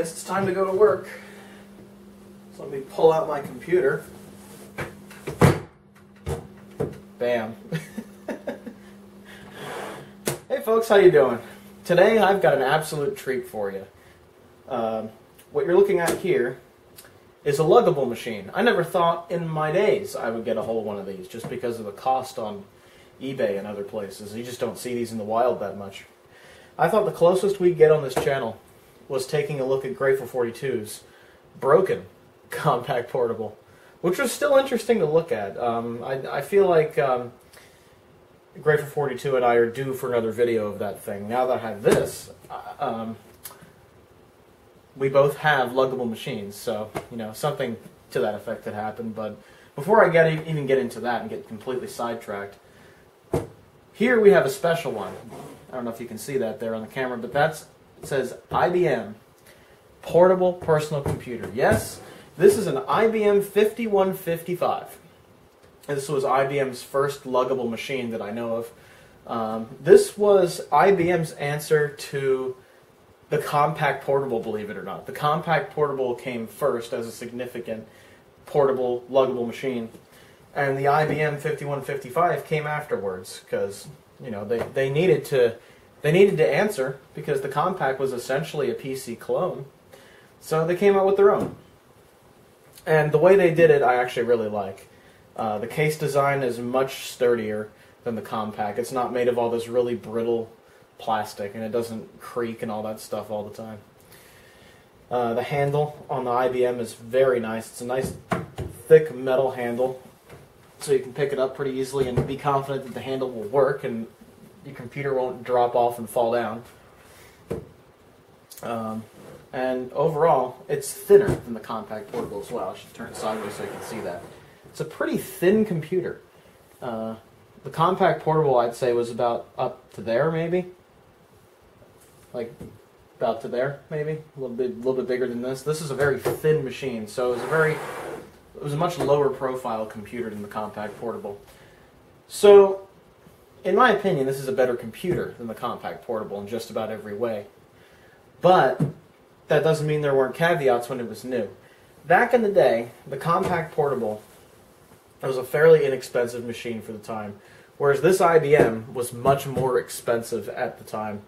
guess it's time to go to work. So let me pull out my computer. Bam. hey folks, how you doing? Today I've got an absolute treat for you. Um, what you're looking at here is a luggable machine. I never thought in my days I would get a hold of one of these just because of the cost on eBay and other places. You just don't see these in the wild that much. I thought the closest we'd get on this channel was taking a look at Grateful 42's broken Compaq portable, which was still interesting to look at. Um, I, I, feel like um, Grateful 42 and I are due for another video of that thing. Now that I have this, uh, um, we both have luggable machines, so you know something to that effect had happened. But before I get even get into that and get completely sidetracked, here we have a special one. I don't know if you can see that there on the camera, but that's it says IBM portable personal computer. Yes, this is an IBM 5155. This was IBM's first luggable machine that I know of. Um, this was IBM's answer to the Compaq Portable, believe it or not. The Compaq Portable came first as a significant portable, luggable machine, and the IBM 5155 came afterwards because you know they, they needed to they needed to answer because the Compaq was essentially a PC clone, so they came out with their own. And the way they did it, I actually really like. Uh, the case design is much sturdier than the Compaq. It's not made of all this really brittle plastic and it doesn't creak and all that stuff all the time. Uh, the handle on the IBM is very nice. It's a nice thick metal handle so you can pick it up pretty easily and be confident that the handle will work and your computer won't drop off and fall down. Um, and overall, it's thinner than the Compaq portable as well. I should turn it sideways so you can see that. It's a pretty thin computer. Uh, the Compaq portable, I'd say, was about up to there, maybe like about to there, maybe a little bit, a little bit bigger than this. This is a very thin machine, so it was a very, it was a much lower profile computer than the Compaq portable. So, in my opinion, this is a better computer than the Compaq portable in just about every way. But that doesn't mean there weren't caveats when it was new. Back in the day, the Compaq portable was a fairly inexpensive machine for the time, whereas this IBM was much more expensive at the time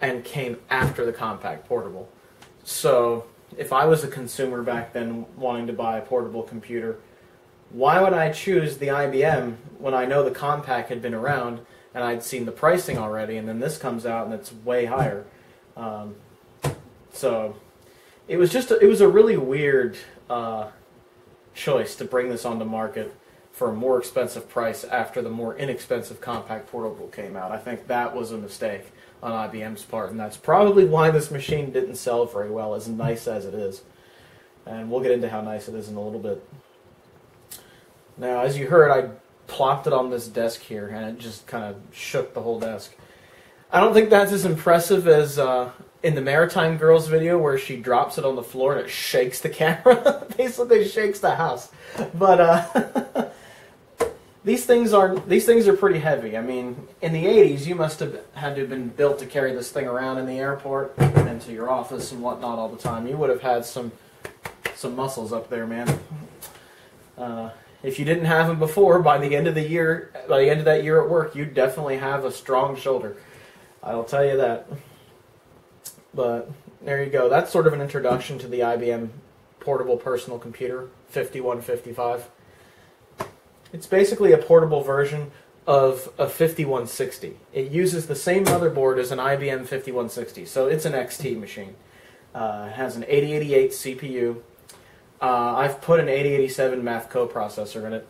and came after the Compaq portable. So if I was a consumer back then wanting to buy a portable computer, why would I choose the IBM when I know the Compaq had been around and I'd seen the pricing already, and then this comes out and it's way higher. Um, so it was just a, it was a really weird uh, choice to bring this onto market for a more expensive price after the more inexpensive Compaq portable came out. I think that was a mistake on IBM's part, and that's probably why this machine didn't sell very well, as nice as it is. And we'll get into how nice it is in a little bit. Now, as you heard, I plopped it on this desk here, and it just kind of shook the whole desk. I don't think that's as impressive as uh, in the Maritime Girls video where she drops it on the floor and it shakes the camera. Basically, shakes the house. But uh, these things are these things are pretty heavy. I mean, in the 80s, you must have had to have been built to carry this thing around in the airport and to your office and whatnot all the time. You would have had some some muscles up there, man. Uh, if you didn't have them before, by the end of the year, by the end of that year at work, you'd definitely have a strong shoulder. I'll tell you that. But there you go. That's sort of an introduction to the IBM portable personal computer 5155. It's basically a portable version of a 5160. It uses the same motherboard as an IBM 5160, so it's an XT machine. Uh, it has an 8088 CPU. Uh, I've put an 8087 Math coprocessor in it.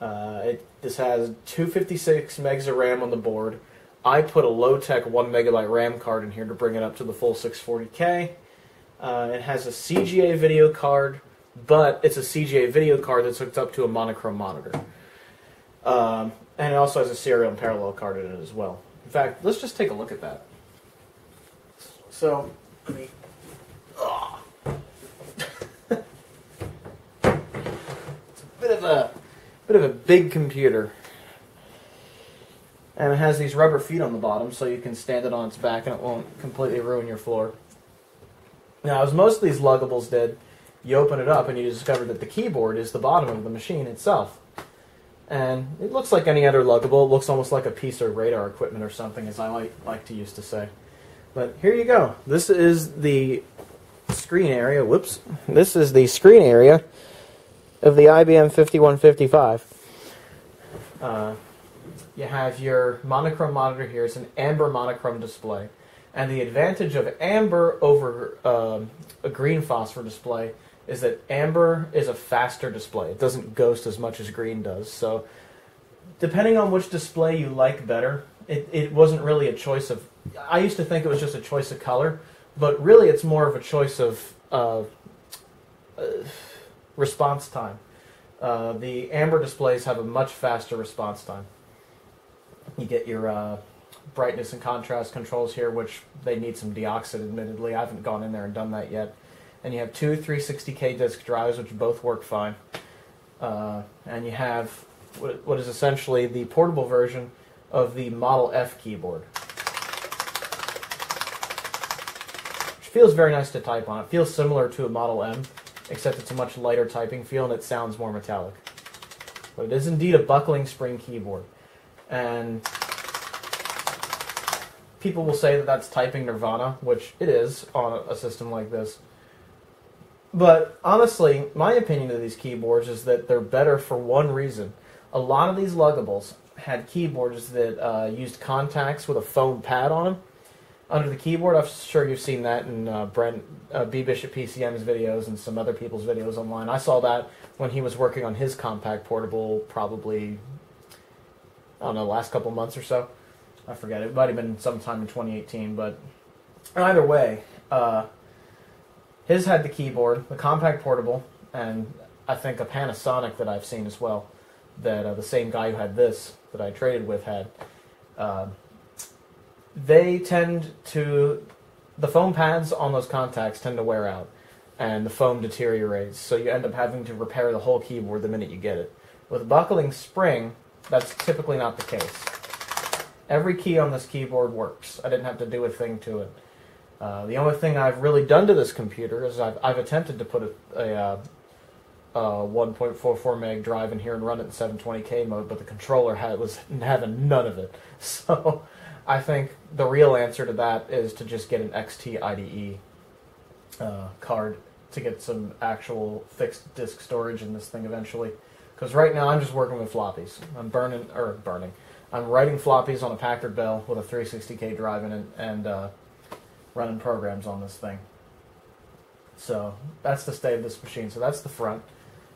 Uh, it. This has 256 megs of RAM on the board. I put a Lo-tech 1 megabyte RAM card in here to bring it up to the full 640K. Uh, it has a CGA video card, but it's a CGA video card that's hooked up to a monochrome monitor. Um, and it also has a serial and parallel card in it as well. In fact, let's just take a look at that. So, let me. Oh. A bit of a big computer, and it has these rubber feet on the bottom, so you can stand it on its back and it won't completely ruin your floor. Now, as most of these luggables did, you open it up and you discover that the keyboard is the bottom of the machine itself. And it looks like any other luggable. It looks almost like a piece of radar equipment or something, as I like, like to used to say. But here you go. This is the screen area. Whoops. This is the screen area of the IBM 5155. Uh, you have your monochrome monitor here. It's an amber monochrome display. And the advantage of amber over um, a green phosphor display is that amber is a faster display. It doesn't ghost as much as green does. So, depending on which display you like better, it, it wasn't really a choice of. I used to think it was just a choice of color, but really it's more of a choice of uh, uh, response time. Uh, the amber displays have a much faster response time. You get your uh, brightness and contrast controls here, which they need some DeoxIT, admittedly. I haven't gone in there and done that yet. And you have two 360K disk drives, which both work fine. Uh, and you have what is essentially the portable version of the Model F keyboard. Which feels very nice to type on. It feels similar to a Model M, except it's a much lighter typing feel and it sounds more metallic. But it is indeed a buckling spring keyboard. And people will say that that's typing nirvana, which it is on a system like this. But honestly, my opinion of these keyboards is that they're better for one reason. A lot of these luggables had keyboards that uh, used contacts with a foam pad on them under the keyboard. I'm sure you've seen that in uh, Brent uh, B Bishop PCM's videos and some other people's videos online. I saw that when he was working on his Compaq portable, probably I don't know, last couple months or so. I forget. It might have been sometime in 2018, but either way, uh, his had the keyboard, the Compaq portable, and I think a Panasonic that I've seen as well. That uh, the same guy who had this that I traded with had. They tend to the foam pads on those contacts tend to wear out, and the foam deteriorates. So you end up having to repair the whole keyboard the minute you get it. With a buckling spring, that's typically not the case. Every key on this keyboard works. I didn't have to do a thing to it. Uh, the only thing I've really done to this computer is I've, I've attempted to put a, a, uh, a 1.44 meg drive in here and run it in 720k mode, but the controller had, was having none of it. So I think the real answer to that is to just get an XT IDE uh, card to get some actual fixed disk storage in this thing eventually. Because right now I'm just working with floppies. I'm burning or burning. I'm writing floppies on a Packard Bell with a 360k drive in it and uh, running programs on this thing. So that's the state of this machine. So that's the front.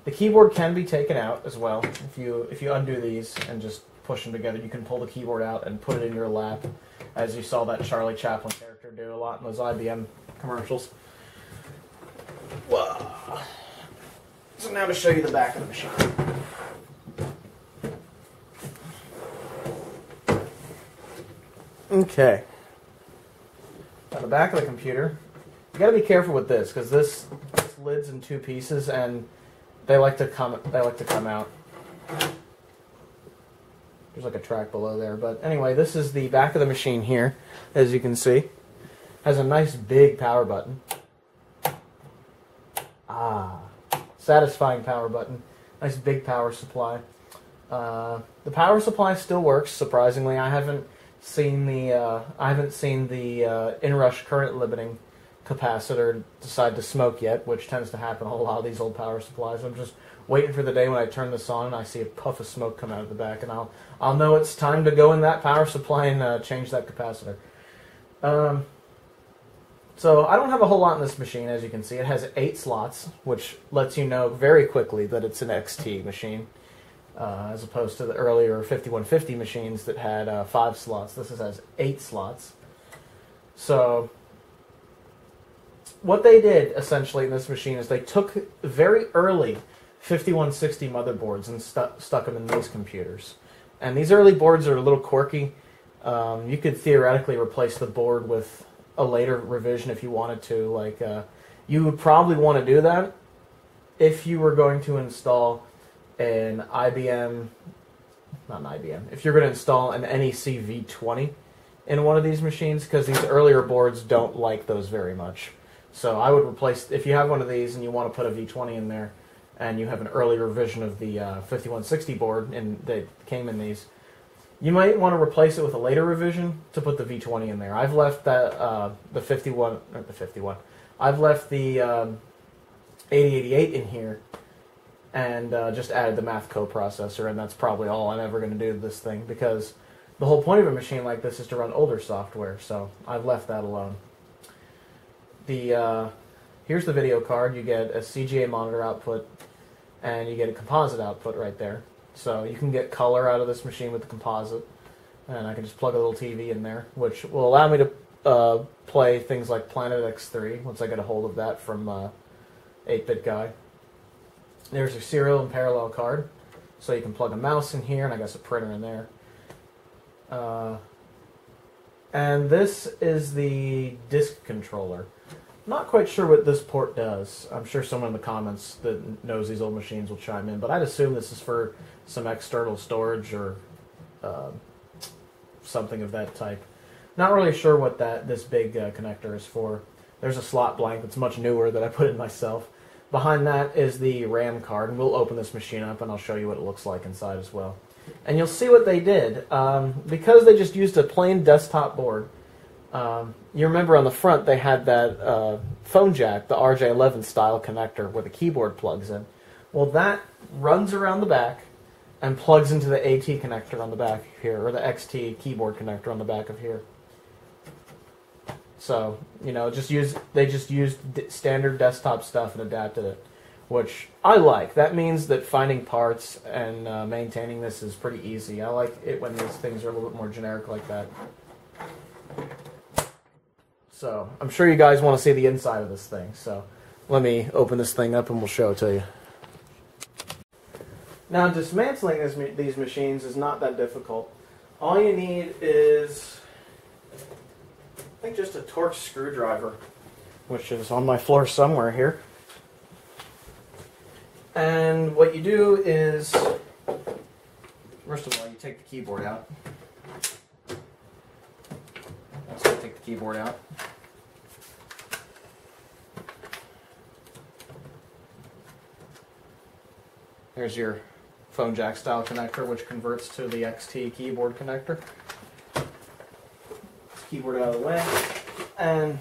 The keyboard can be taken out as well. If you if you undo these and just push them together, you can pull the keyboard out and put it in your lap, as you saw that Charlie Chaplin character do a lot in those IBM commercials. Whoa. So now to show you the back of the machine. Okay. On the back of the computer, you got to be careful with this because this, this lid's in two pieces and they like to come they like to come out. There's like a track below there, but anyway, this is the back of the machine here, as you can see. Has a nice big power button. Ah, satisfying power button. Nice big power supply. Uh, the power supply still works. Surprisingly, I haven't seen the uh, I haven't seen the uh, inrush current limiting capacitor decide to smoke yet, which tends to happen on a lot of these old power supplies. I'm just waiting for the day when I turn this on and I see a puff of smoke come out of the back, and I'll I'll know it's time to go in that power supply and uh, change that capacitor. Um, so I don't have a whole lot in this machine, as you can see. It has eight slots, which lets you know very quickly that it's an XT machine uh, as opposed to the earlier 5150 machines that had uh, five slots. This has eight slots. So, what they did essentially in this machine is they took very early 5160 motherboards and stu- stuck them in these computers. And these early boards are a little quirky. Um, you could theoretically replace the board with a later revision if you wanted to. Like, uh, you would probably want to do that if you were going to install an IBM, not an IBM, if you're going to install an NEC V20 in one of these machines, because these earlier boards don't like those very much. So I would replace if you have one of these and you want to put a V20 in there, and you have an earlier version of the uh, 5160 board, and they came in these. You might want to replace it with a later revision to put the V20 in there. I've left that uh, the 51 or the 51. I've left the um, 8088 in here and uh, just added the math coprocessor, and that's probably all I'm ever going to do to this thing because the whole point of a machine like this is to run older software. So I've left that alone. The uh, here's the video card. You get a CGA monitor output, and you get a composite output right there. So you can get color out of this machine with the composite, and I can just plug a little TV in there, which will allow me to uh, play things like Planet X3 once I get a hold of that from uh, 8-Bit Guy. There's a serial and parallel card, so you can plug a mouse in here, and I guess a printer in there. Uh, and this is the disk controller. Not quite sure what this port does. I'm sure someone in the comments that knows these old machines will chime in, but I'd assume this is for some external storage or uh, something of that type. Not really sure what that this big uh, connector is for. There's a slot blank that's much newer that I put in myself. Behind that is the RAM card, and we'll open this machine up and I'll show you what it looks like inside as well. And you'll see what they did. Um, because they just used a plain desktop board, um, you remember on the front they had that uh, phone jack, the RJ11 style connector where the keyboard plugs in. Well, that runs around the back and plugs into the AT connector on the back here, or the XT keyboard connector on the back of here. So you know, just use they just used standard desktop stuff and adapted it, which I like. That means that finding parts and uh, maintaining this is pretty easy. I like it when these things are a little bit more generic like that. So I'm sure you guys want to see the inside of this thing. So let me open this thing up and we'll show it to you. Now dismantling these machines is not that difficult. All you need is I think just a Torx screwdriver, which is on my floor somewhere here. And what you do is, first of all, you take the keyboard out. So take the keyboard out. There's your phone jack style connector, which converts to the XT keyboard connector keyboard out of the way. And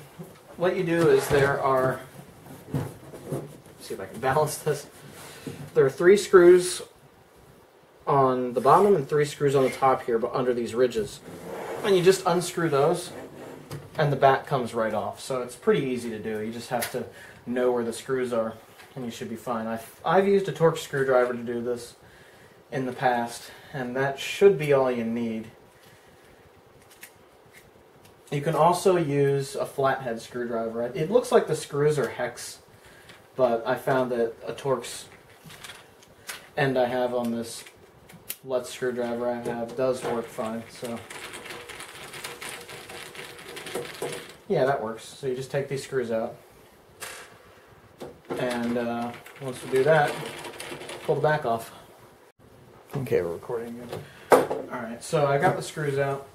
what you do is there are, see if I can balance this. There are three screws on the bottom and three screws on the top here, but under these ridges. And you just unscrew those, and the back comes right off. So it's pretty easy to do. You just have to know where the screws are, and you should be fine. I've, I've used a Torx screwdriver to do this in the past, and that should be all you need. You can also use a flathead screwdriver. It looks like the screws are hex, but I found that a Torx end I have on this Lutz screwdriver I have does work fine. So yeah, that works. So you just take these screws out, and uh, once we do that, pull the back off. Okay, we're recording again. All right, so I got the screws out.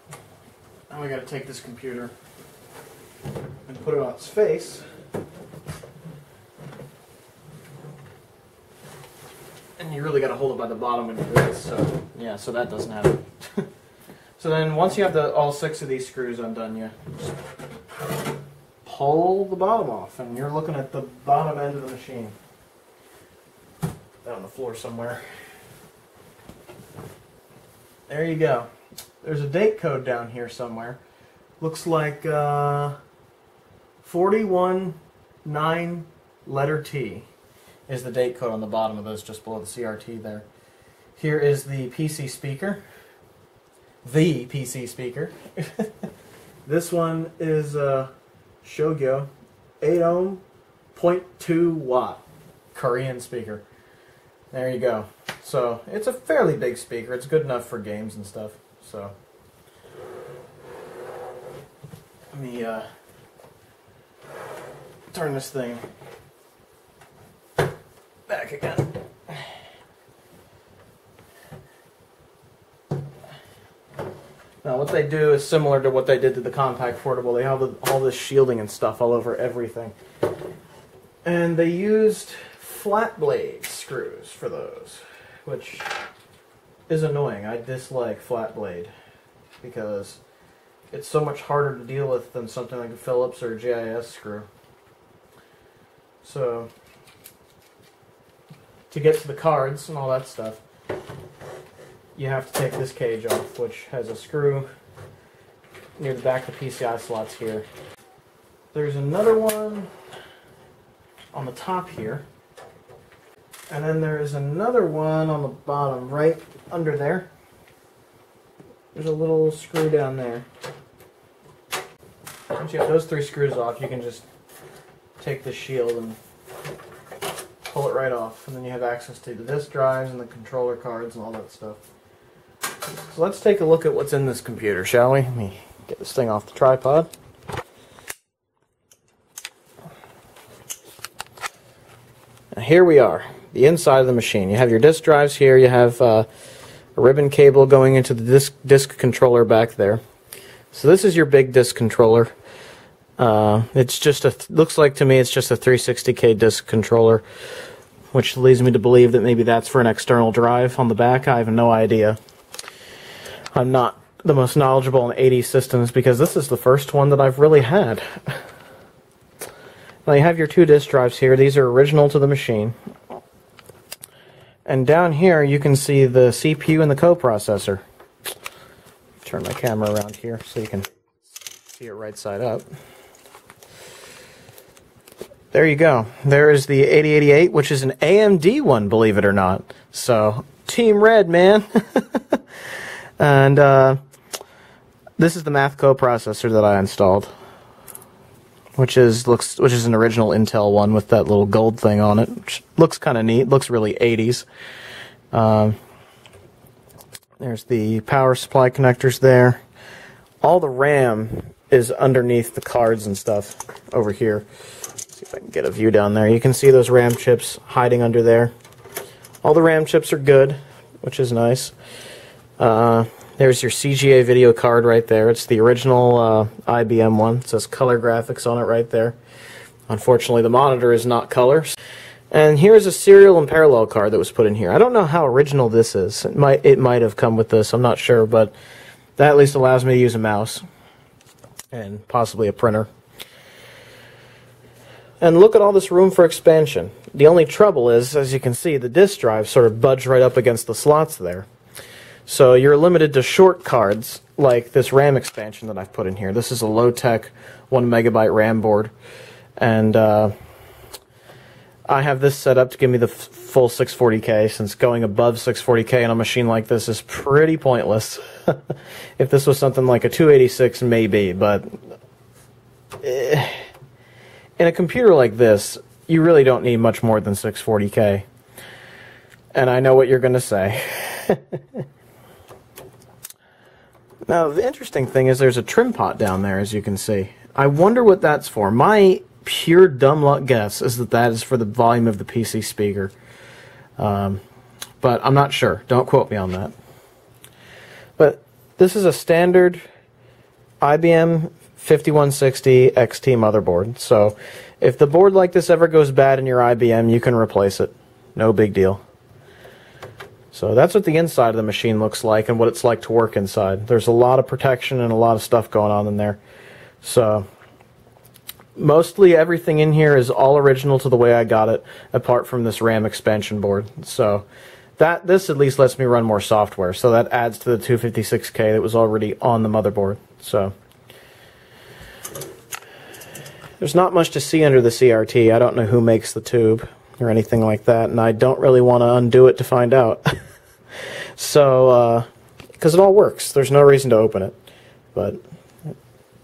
Now we got to take this computer and put it on its face. And you really got to hold it by the bottom you do this. So yeah, so that doesn't happen. so then once you have the all six of these screws undone, you pull the bottom off, and you're looking at the bottom end of the machine. Down on the floor somewhere. There you go. There's a date code down here somewhere. Looks like uh, 41 9 letter T is the date code on the bottom of this, just below the CRT there. Here is the PC speaker. The PC speaker. this one is a Shogyo 8 ohm 0.2 watt Korean speaker. There you go. So it's a fairly big speaker. It's good enough for games and stuff. So let me uh, turn this thing back again. Now, what they do is similar to what they did to the Compaq portable. They have the, all this shielding and stuff all over everything. And they used flat blade screws for those, which is annoying. I dislike flat blade because it's so much harder to deal with than something like a Phillips or a GIS screw. So, to get to the cards and all that stuff, you have to take this cage off, which has a screw near the back of the PCI slots here. There's another one on the top here. And then there is another one on the bottom, right under there. There's a little screw down there. Once you have those three screws off, you can just take the shield and pull it right off. And then you have access to the disk drives and the controller cards and all that stuff. So let's take a look at what's in this computer, shall we? Let me get this thing off the tripod. here we are, the inside of the machine. You have your disk drives here. You have uh, a ribbon cable going into the disk, disk controller back there. So this is your big disk controller. Uh, it's just a looks like to me it's just a 360k disk controller, which leads me to believe that maybe that's for an external drive on the back. I have no idea. I'm not the most knowledgeable in 80 systems because this is the first one that I've really had. Now you have your two disk drives here. These are original to the machine. And down here you can see the CPU and the coprocessor. Turn my camera around here so you can see it right side up. There you go. There is the 8088, which is an AMD one, believe it or not. So, Team Red, man. and uh, this is the math coprocessor that I installed which is looks which is an original Intel one with that little gold thing on it, which looks kind of neat. Looks really 80s. Um, there's the power supply connectors there. All the RAM is underneath the cards and stuff over here. Let's see if I can get a view down there. You can see those RAM chips hiding under there. All the RAM chips are good, which is nice. Uh, there's your CGA video card right there. It's the original uh, IBM one. It says color graphics on it right there. Unfortunately, the monitor is not color. And here's a serial and parallel card that was put in here. I don't know how original this is. It might it might have come with this. I'm not sure, but that at least allows me to use a mouse and possibly a printer. And look at all this room for expansion. The only trouble is, as you can see, the disk drive sort of budged right up against the slots there. So you're limited to short cards like this RAM expansion that I've put in here. This is a Lo-tech one megabyte RAM board, and uh, I have this set up to give me the full 640k. Since going above 640k on a machine like this is pretty pointless. if this was something like a 286, maybe, but eh, in a computer like this, you really don't need much more than 640k. And I know what you're going to say. Now, the interesting thing is there's a trim pot down there, as you can see. I wonder what that's for. My pure dumb luck guess is that that is for the volume of the PC speaker. Um, but I'm not sure. Don't quote me on that. But this is a standard IBM 5160 XT motherboard. So if the board like this ever goes bad in your IBM, you can replace it. No big deal. So that's what the inside of the machine looks like and what it's like to work inside. There's a lot of protection and a lot of stuff going on in there. So mostly everything in here is all original to the way I got it, apart from this RAM expansion board. So that this at least lets me run more software. So that adds to the 256K that was already on the motherboard. So there's not much to see under the CRT. I don't know who makes the tube or anything like that, and I don't really want to undo it to find out. so, because uh, it all works, there's no reason to open it. But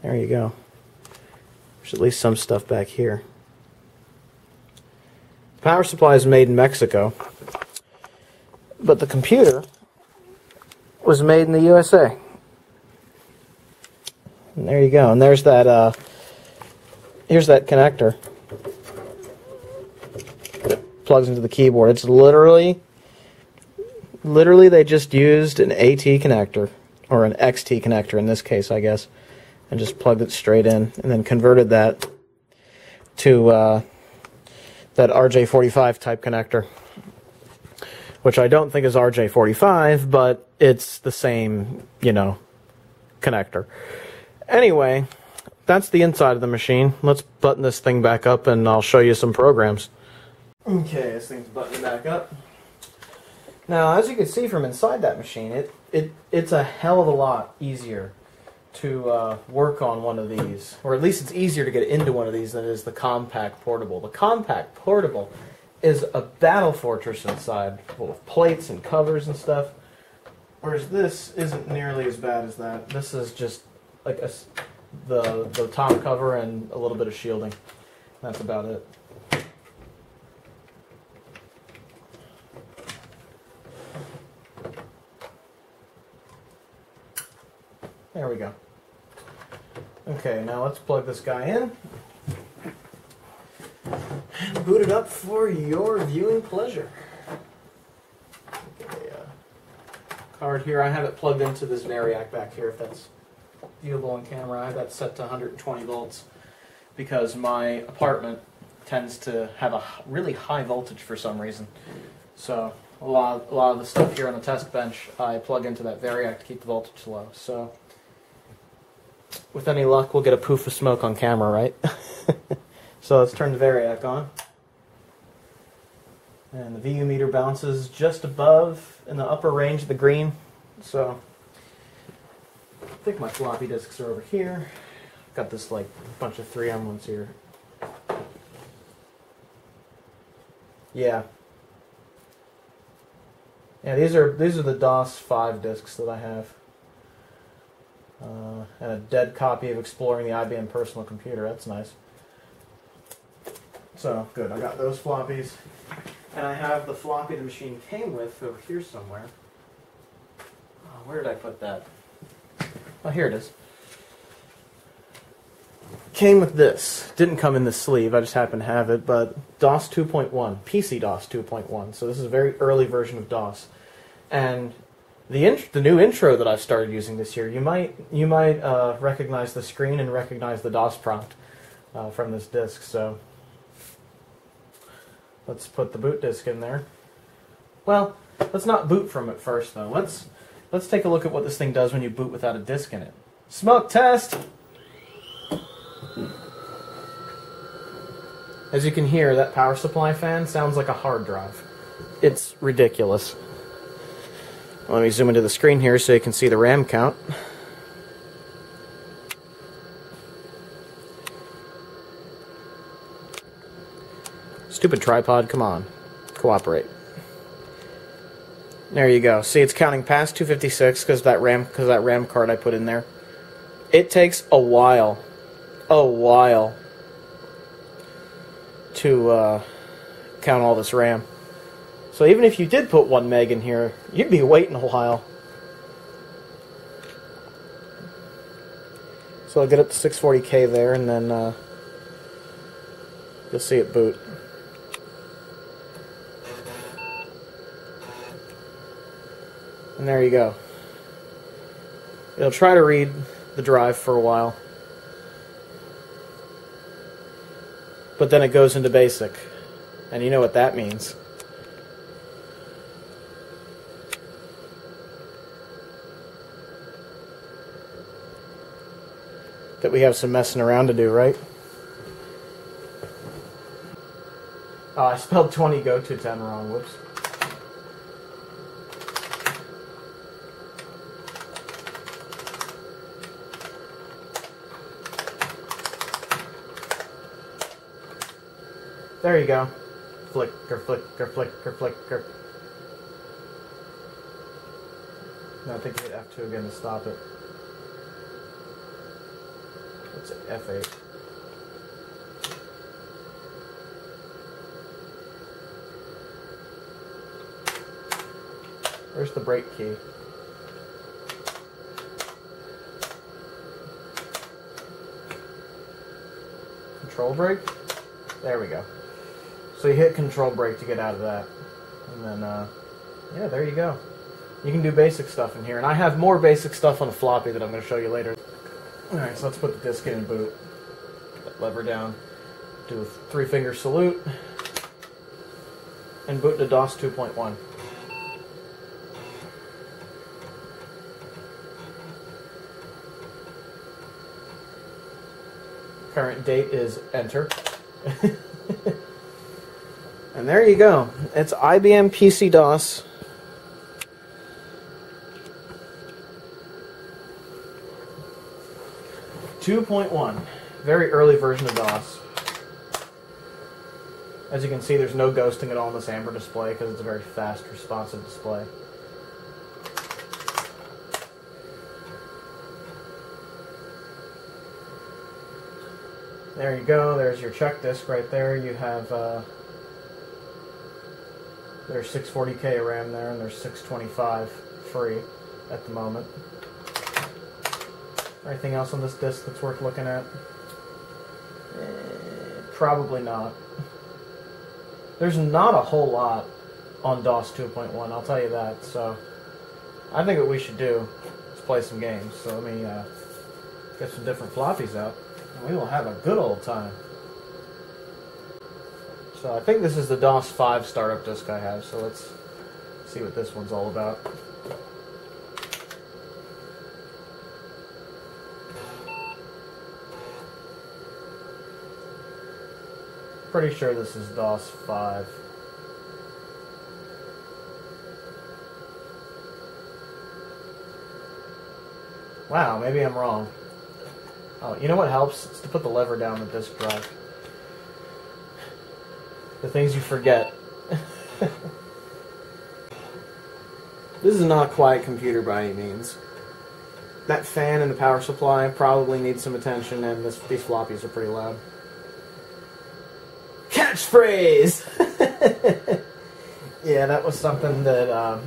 there you go. There's at least some stuff back here. The power supply is made in Mexico, but the computer was made in the USA. And there you go. And there's that. Uh, here's that connector plugs into the keyboard. It's literally, literally they just used an AT connector, or an XT connector in this case, I guess, and just plugged it straight in, and then converted that to uh, that RJ45 type connector, which I don't think is RJ45, but it's the same, you know, connector. Anyway, that's the inside of the machine. Let's button this thing back up and I'll show you some programs. Okay, this thing's buttoned back up. Now, as you can see from inside that machine, it, it it's a hell of a lot easier to uh, work on one of these, or at least it's easier to get into one of these than it is the Compaq portable. The Compaq portable is a battle fortress inside, full of plates and covers and stuff. Whereas this isn't nearly as bad as that. This is just like a, the the top cover and a little bit of shielding. That's about it. There we go. Okay, now let's plug this guy in. And boot it up for your viewing pleasure. Uh, card here. I have it plugged into this Variac back here if that's viewable on camera. I have that set to 120 volts because my apartment tends to have a really high voltage for some reason. So a lot, a lot of the stuff here on the test bench, I plug into that Variac to keep the voltage low. So with any luck, we'll get a poof of smoke on camera, right? so let's turn the Variac on. And the VU meter bounces just above in the upper range of the green. So I think my floppy disks are over here. Got this like bunch of 3M ones here. Yeah. Yeah, these are these are the DOS 5 disks that I have uh, and a dead copy of Exploring the IBM Personal Computer. That's nice. So, good. I got those floppies. And I have the floppy the machine came with over here somewhere. Oh, where did I put that? Oh, here it is. Came with this. Didn't come in the sleeve. I just happened to have it. But DOS 2.1, PC DOS 2.1. So this is a very early version of DOS. And the int- the new intro that I've started using this year, you might you might uh, recognize the screen and recognize the DOS prompt uh, from this disk. So let's put the boot disk in there. Well, let's not boot from it first though. Let's let's take a look at what this thing does when you boot without a disk in it. Smoke test. As you can hear, that power supply fan sounds like a hard drive. It's ridiculous. Let me zoom into the screen here so you can see the RAM count. Stupid tripod, come on. Cooperate. There you go. See, it's counting past 256 because that RAM because that RAM card I put in there. It takes a while, a while to uh, count all this RAM. So even if you did put one meg in here, you'd be waiting a while. So I'll get up to 640k there, and then uh, you'll see it boot. And there you go. It'll try to read the drive for a while. But then it goes into basic. And you know what that means. That we have some messing around to do, right? Oh, I spelled 20 go to 10 wrong. Whoops. There you go. Flicker, flicker, flicker, flicker. No, I think you hit F2 again to stop it. What's it? F8. Where's the break key? Control break? There we go. So you hit control break to get out of that. And then, uh, yeah, there you go. You can do basic stuff in here. And I have more basic stuff on the floppy that I'm going to show you later. Alright, so let's put the disc in and boot. Lever down. Do a three finger salute. and boot to DOS 2.1. Current date is enter. and there you go. It's IBM PC DOS. Two point one, very early version of DOS. As you can see, there's no ghosting at all on this amber display because it's a very fast, responsive display. There you go. There's your check disk right there. You have uh, there's 640k RAM there, and there's 625 free at the moment. Anything else on this disk that's worth looking at? Eh, probably not. There's not a whole lot on DOS 2.1, I'll tell you that. So I think what we should do is play some games. So let me uh, get some different floppies out, and we will have a good old time. So I think this is the DOS 5 startup disk I have, so let's see what this one's all about. Pretty sure this is DOS 5. Wow, maybe I'm wrong. Oh, you know what helps? It's to put the lever down the disk drive. The things you forget. this is not a quiet computer by any means. That fan and the power supply probably need some attention, and this, these floppies are pretty loud. Catchphrase! yeah, that was something that um,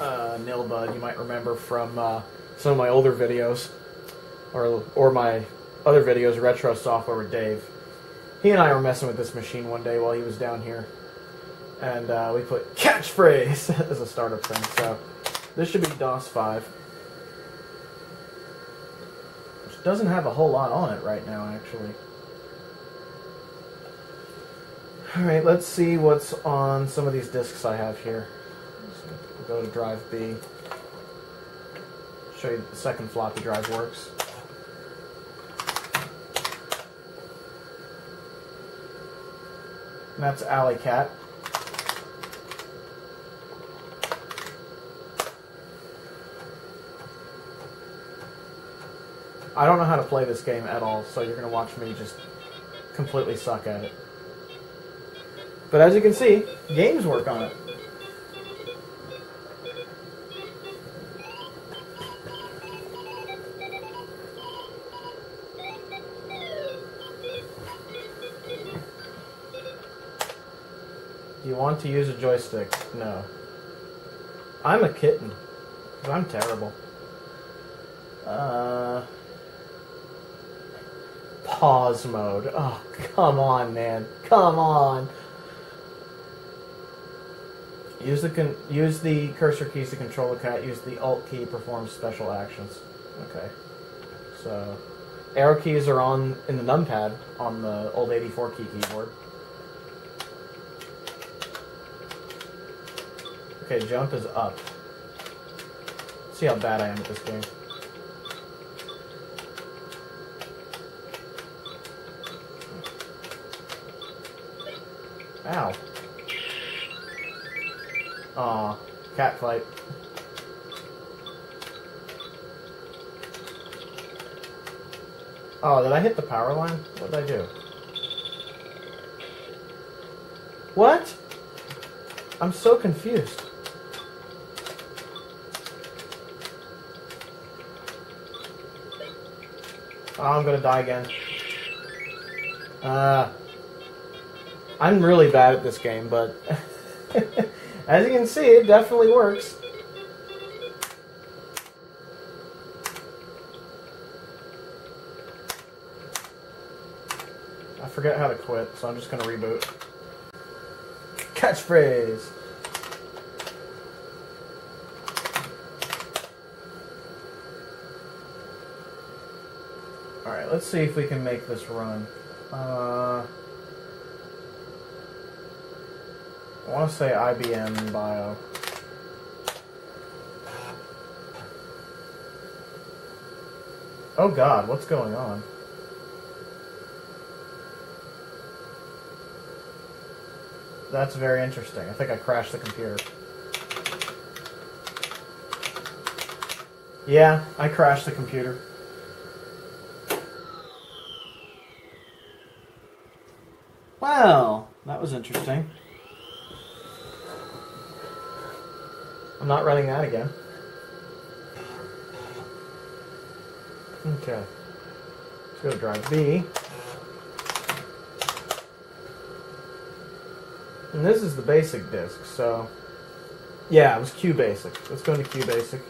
uh, Nilbud, you might remember from uh, some of my older videos, or or my other videos, retro software with Dave. He and I were messing with this machine one day while he was down here, and uh, we put catchphrase as a startup thing. So this should be DOS 5, which doesn't have a whole lot on it right now, actually. All right, let's see what's on some of these discs I have here. So go to drive B. Show you that the second floppy drive works. And that's Alley Cat. I don't know how to play this game at all, so you're going to watch me just completely suck at it. But as you can see, games work on it. Do you want to use a joystick? No. I'm a kitten. I'm terrible. Uh, pause mode. Oh, come on, man. Come on. Use the use the cursor keys to control the cat. Use the Alt key performs special actions. Okay. So, arrow keys are on in the numpad on the old 84 key keyboard. Okay, jump is up. see how bad I am at this game. Ow. Aw, cat fight. Oh, did I hit the power line? What did I do? What? I'm so confused. Oh, I'm gonna die again. Uh, I'm really bad at this game, but as you can see, it definitely works. I forget how to quit, so I'm just gonna reboot. Catchphrase. Alright, let's see if we can make this run. Uh, I want to say IBM Bio. Oh God, what's going on? That's very interesting. I think I crashed the computer. Yeah, I crashed the computer. Well, that was interesting. I'm not running that again. Okay. Let's go to drive B. And this is the basic disk, so yeah, it was QBasic. Let's go into QBasic.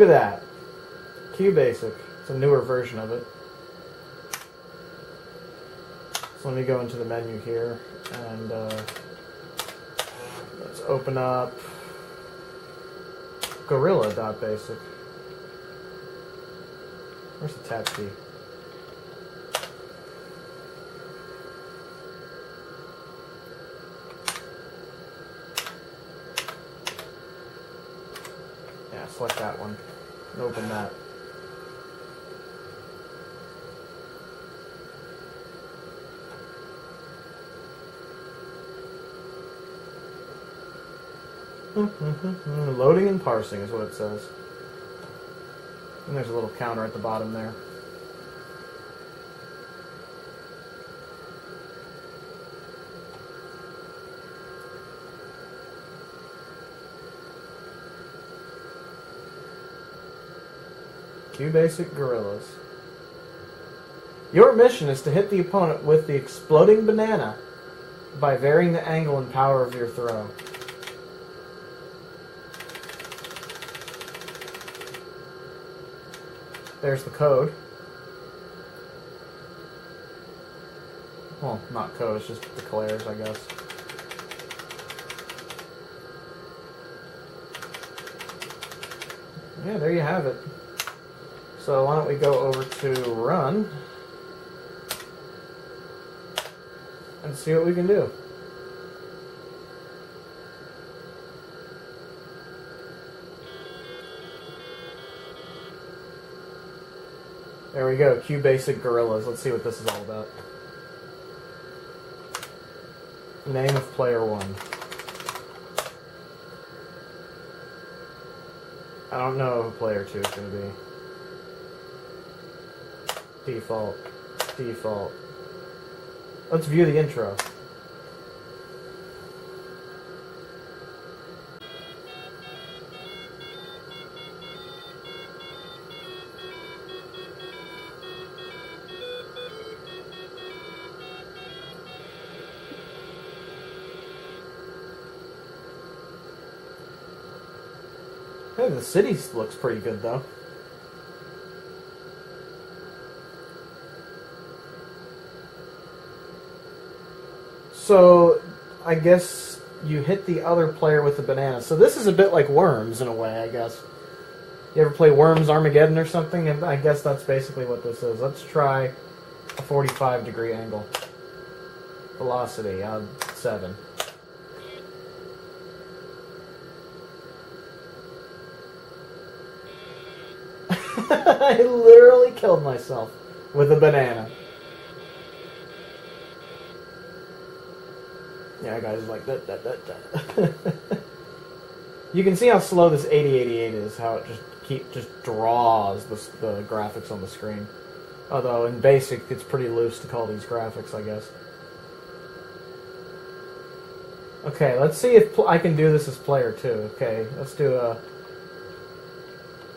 Look at that. QBasic. It's a newer version of it. So let me go into the menu here and uh, let's open up Gorilla.basic. Where's the tab key? Yeah, select that one and open that. Loading and parsing is what it says. And there's a little counter at the bottom there. QBasic Gorillas. Your mission is to hit the opponent with the exploding banana by varying the angle and power of your throw. There's the code. Well, not code, it's just declares, I guess. Yeah, there you have it. So why don't we go over to run and see what we can do. There we go, QBasic Gorillas. Let's see what this is all about. Name of player one. I don't know who player two is going to be. Default. Default. Let's view the intro. The city looks pretty good though. So, I guess you hit the other player with the banana. So this is a bit like Worms in a way, I guess. You ever play Worms Armageddon or something? And I guess that's basically what this is. Let's try a 45 degree angle. Velocity, uh, 7. I literally killed myself with a banana. Guys, like that, that, that, that. you can see how slow this 8088 is. How it just keep just draws the, the graphics on the screen. Although in basic, it's pretty loose to call these graphics, I guess. Okay, let's see if I can do this as player two. Okay, let's do a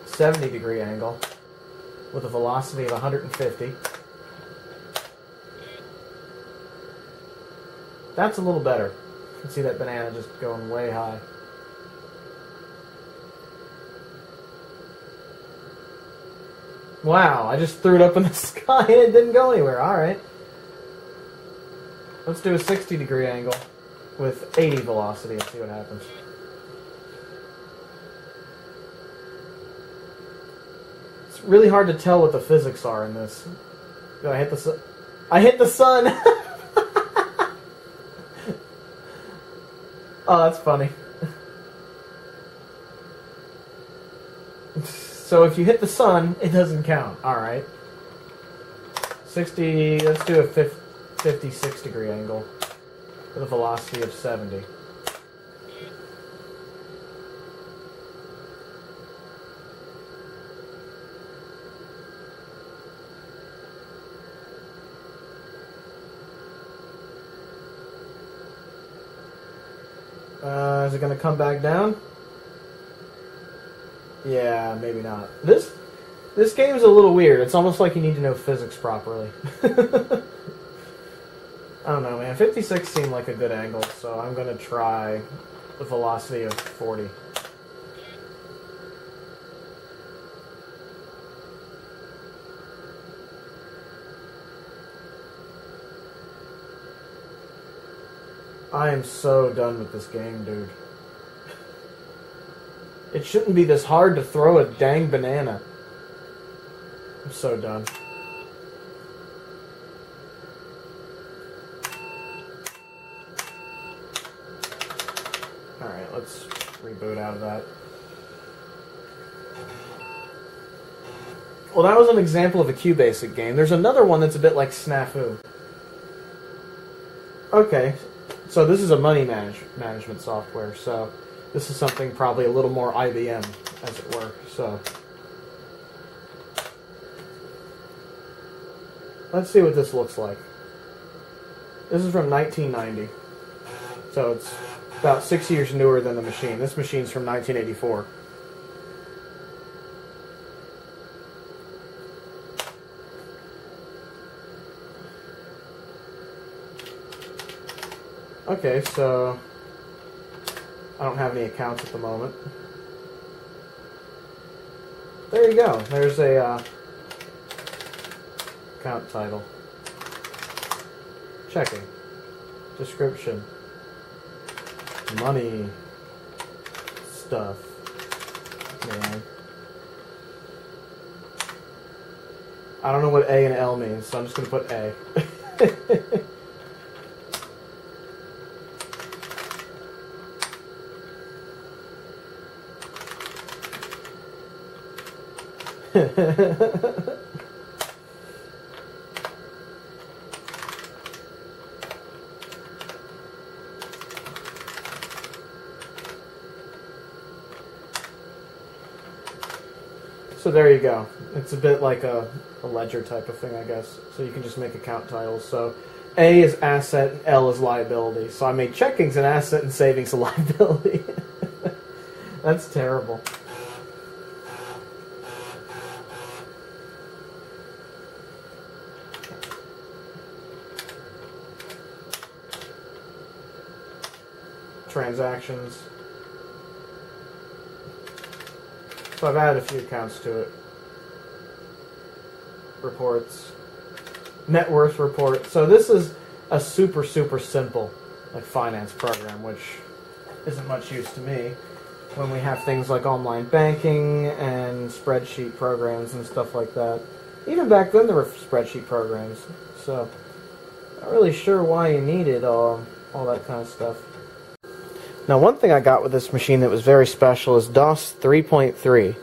70 degree angle with a velocity of 150. That's a little better. You can see that banana just going way high. Wow, I just threw it up in the sky and it didn't go anywhere. Alright. Let's do a 60 degree angle with 80 velocity and see what happens. It's really hard to tell what the physics are in this. Do I hit the sun? I hit the sun! oh, that's funny. So if you hit the sun, it doesn't count. Alright. 60, let's do a 50, 56 degree angle with a velocity of 70. Uh, is it going to come back down? Yeah, maybe not. This this game is a little weird. It's almost like you need to know physics properly. I don't know, man. 56 seemed like a good angle, so I'm going to try the velocity of 40. I am so done with this game, dude. It shouldn't be this hard to throw a dang banana. I'm so done. Alright, let's reboot out of that. Well, that was an example of a QBasic game. There's another one that's a bit like Snafu. Okay, so this is a money manage management software, so this is something probably a little more IBM, as it were. So let's see what this looks like. This is from 1990, so it's about six years newer than the machine. This machine's from 1984. Okay, so I don't have any accounts at the moment. There you go. There's a uh, account title. Checking. Description. Money. Stuff. Man. I don't know what A and L means, so I'm just going to put A. so there you go. It's a bit like a, a ledger type of thing, I guess. So you can just make account titles. So A is asset, L is liability. So I made checkings an asset and savings a liability. That's terrible. Transactions. So I've added a few accounts to it. Reports. Net worth report. So this is a super, super simple like finance program, which isn't much use to me when we have things like online banking and spreadsheet programs and stuff like that. Even back then there were spreadsheet programs, so not really sure why you needed all, all that kind of stuff. Now, one thing I got with this machine that was very special is DOS 3.3,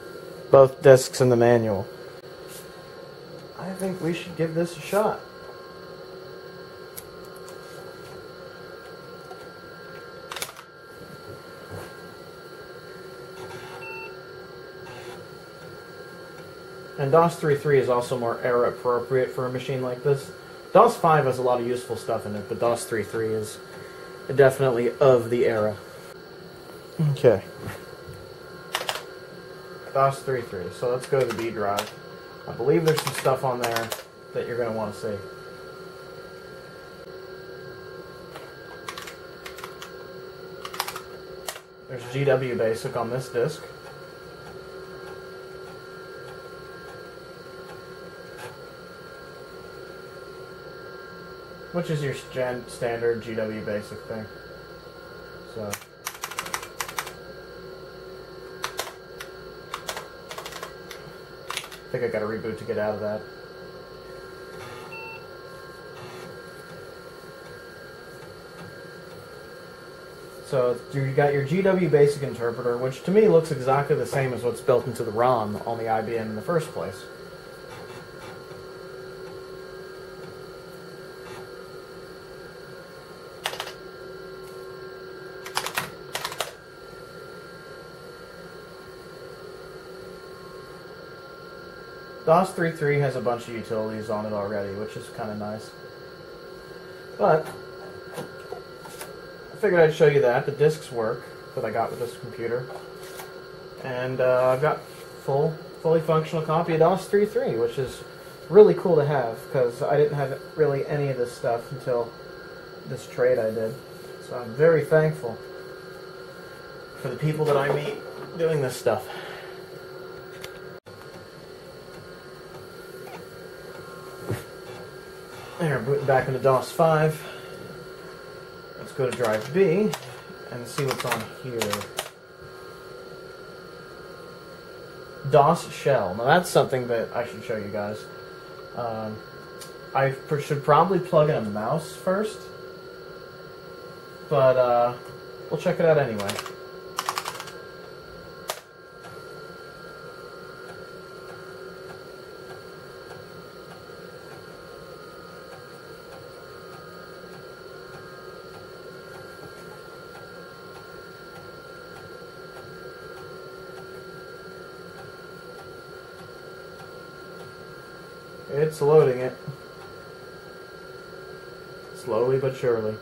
both discs and the manual. I think we should give this a shot. And DOS 3.3 is also more era appropriate for a machine like this. DOS 5 has a lot of useful stuff in it, but DOS 3.3 is definitely of the era. Okay. DOS 3.3. So let's go to the B drive. I believe there's some stuff on there that you're going to want to see. There's GW Basic on this disk. Which is your standard GW Basic thing. So. I think I got to reboot to get out of that. So you got your GW basic interpreter, which to me looks exactly the same as what's built into the ROM on the IBM in the first place. DOS 3.3 has a bunch of utilities on it already, which is kind of nice. But, I figured I'd show you that. The discs work that I got with this computer. And uh, I've got full, fully functional copy of DOS 3.3, which is really cool to have, because I didn't have really any of this stuff until this trade I did. So I'm very thankful for the people that I meet doing this stuff. There, booting back into DOS 5. Let's go to drive B and see what's on here. DOS shell. Now that's something that I should show you guys. Um, I should probably plug in a mouse first, but uh, we'll check it out anyway. Loading it. Slowly but surely.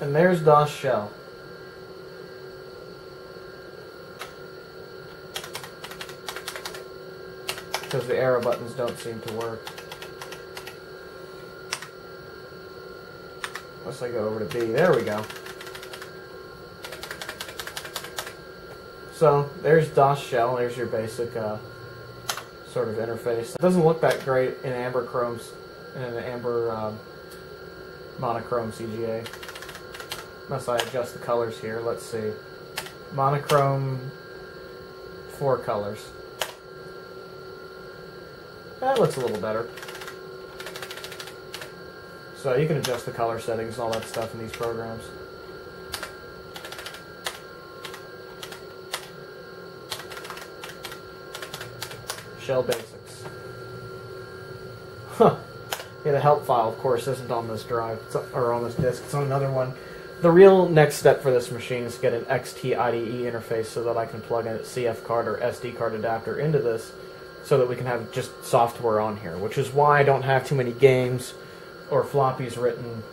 And there's DOS shell. Because the arrow buttons don't seem to work. Unless I go over to B. There we go. So there's DOS shell. There's your basic uh, sort of interface. It doesn't look that great in amber chromes in an amber um, monochrome CGA. Unless I adjust the colors here. Let's see. Monochrome, four colors. That looks a little better. So you can adjust the color settings and all that stuff in these programs. Shell Basics. Huh. Yeah, the help file, of course, isn't on this drive, or on this disk. It's on another one. The real next step for this machine is to get an XT IDE interface so that I can plug a CF card or SD card adapter into this so that we can have just software on here, which is why I don't have too many games or floppies written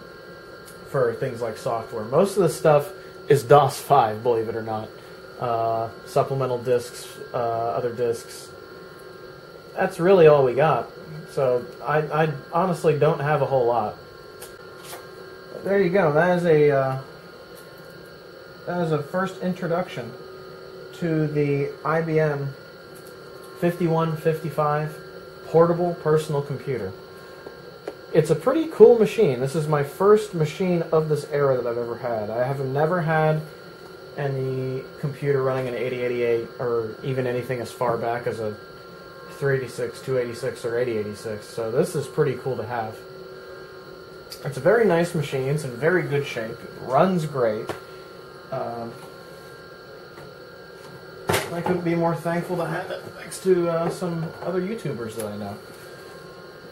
for things like software. Most of the stuff is DOS 5, believe it or not. Uh, supplemental disks, uh, other disks, that's really all we got. So I, I honestly don't have a whole lot. But there you go. That is a uh, that is a first introduction to the IBM 5155 portable personal computer. It's a pretty cool machine. This is my first machine of this era that I've ever had. I have never had any computer running an 8088 or even anything as far back as a 386, 286, or 8086. So this is pretty cool to have. It's a very nice machine. It's in very good shape. It runs great. Um, I couldn't be more thankful to have it thanks to uh, some other YouTubers that I know.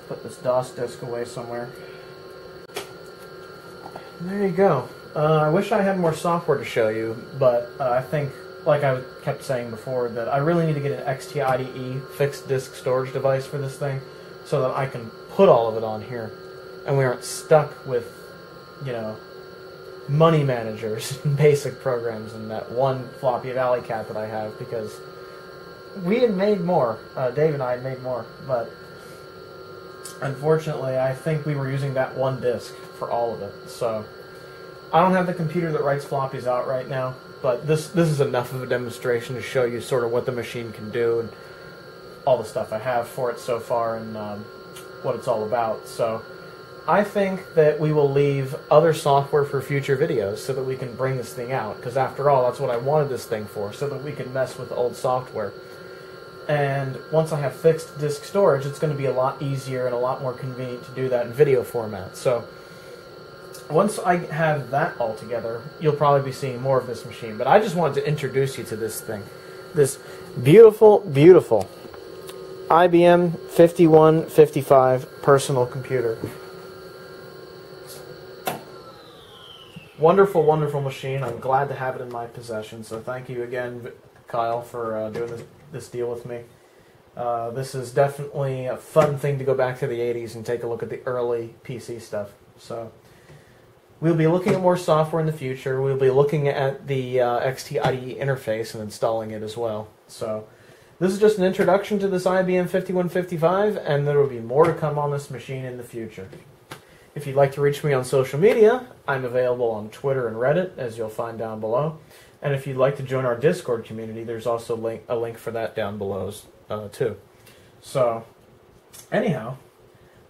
Put this DOS disk away somewhere. there you go. Uh, I wish I had more software to show you, but uh, I think like I kept saying before, that I really need to get an XT IDE fixed disk storage device for this thing so that I can put all of it on here and we aren't stuck with, you know, money managers and basic programs and that one floppy Alley Cat that I have because we had made more. Uh, Dave and I had made more, but unfortunately, I think we were using that one disk for all of it. So I don't have the computer that writes floppies out right now but this this is enough of a demonstration to show you sort of what the machine can do and all the stuff I have for it so far and um, what it's all about. So I think that we will leave other software for future videos so that we can bring this thing out. Because after all, that's what I wanted this thing for, so that we can mess with old software. And once I have fixed disk storage, it's going to be a lot easier and a lot more convenient to do that in video format. So once I have that all together, you'll probably be seeing more of this machine. But I just wanted to introduce you to this thing. This beautiful, beautiful IBM 5155 personal computer. Wonderful, wonderful machine. I'm glad to have it in my possession. So thank you again, Kyle, for uh, doing this, this deal with me. Uh, this is definitely a fun thing to go back to the 80s and take a look at the early PC stuff. So we'll be looking at more software in the future. We'll be looking at the uh, XT IDE interface and installing it as well. So this is just an introduction to this IBM 5155, and there will be more to come on this machine in the future. If you'd like to reach me on social media, I'm available on Twitter and Reddit, as you'll find down below. And if you'd like to join our Discord community, there's also link, a link for that down below uh, too. So, anyhow,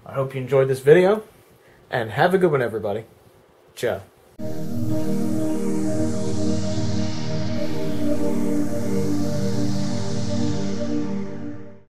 I hope you enjoyed this video, and have a good one, everybody. Tchau.